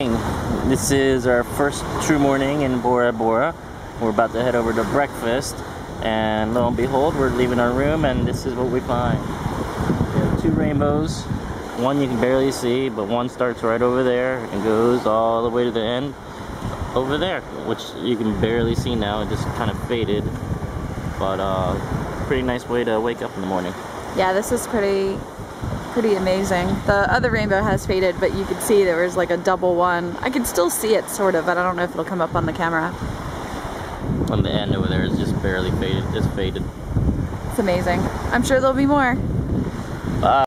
This is our first true morning in Bora Bora. We're about to head over to breakfast, and lo and behold, we're leaving our room, and this is what we find. We have two rainbows. One you can barely see, but one starts right over there and goes all the way to the end over there, which you can barely see now. It just kind of faded, but uh, pretty nice way to wake up in the morning. Yeah, this is pretty pretty amazing. The other rainbow has faded, but you can see there was like a double one. I can still see it sort of, but I don't know if it'll come up on the camera. On the end over there is just barely faded, just faded. It's amazing. I'm sure there'll be more. Bye.